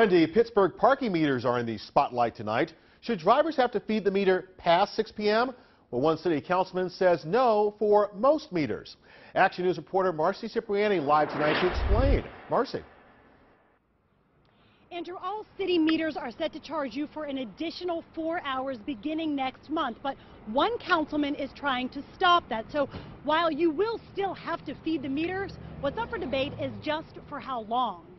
Wendy, Pittsburgh parking meters are in the spotlight tonight. Should drivers have to feed the meter past 6 p.m.? Well, one city councilman says no for most meters. Action News reporter Marcy Cipriani live tonight to explain. Marcy. Andrew, all city meters are set to charge you for an additional four hours beginning next month, but one councilman is trying to stop that. So while you will still have to feed the meters, what's up for debate is just for how long.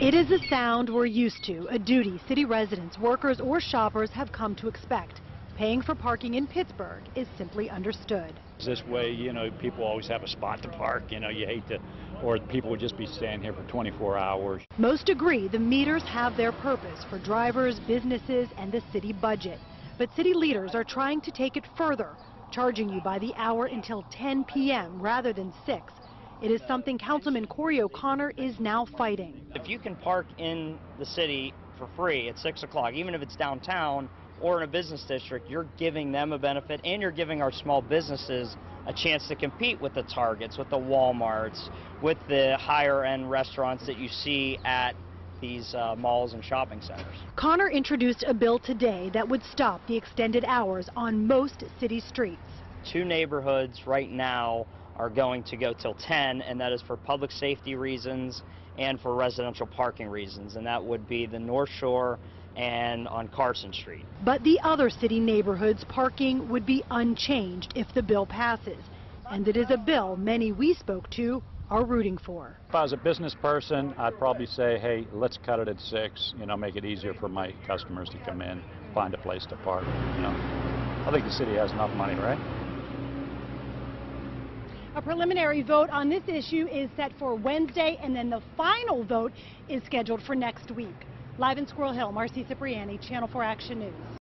It is a sound we're used to, a duty city residents, workers, or shoppers have come to expect. Paying for parking in Pittsburgh is simply understood. This way, you know, people always have a spot to park. You know, you hate to, or people would just be staying here for 24 hours. Most agree the meters have their purpose for drivers, businesses, and the city budget. But city leaders are trying to take it further, charging you by the hour until 10 p.m. rather than 6. It is something Councilman Corey O'Connor is now fighting. If you can park in the city for free at 6 o'clock, even if it's downtown or in a business district, you're giving them a benefit and you're giving our small businesses a chance to compete with the Targets, with the Walmarts, with the higher end restaurants that you see at these uh, malls and shopping centers. Connor introduced a bill today that would stop the extended hours on most city streets. Two neighborhoods right now are going to go till 10, and that is for public safety reasons and for residential parking reasons, and that would be the North Shore and on Carson Street. But the other city neighborhoods parking would be unchanged if the bill passes, and it is a bill many we spoke to are rooting for. If I was a business person, I'd probably say, hey, let's cut it at 6, you know, make it easier for my customers to come in, find a place to park, you know. I think the city has enough money, right? A preliminary vote on this issue is set for Wednesday, and then the final vote is scheduled for next week. Live in Squirrel Hill, Marcy Cipriani, Channel 4 Action News.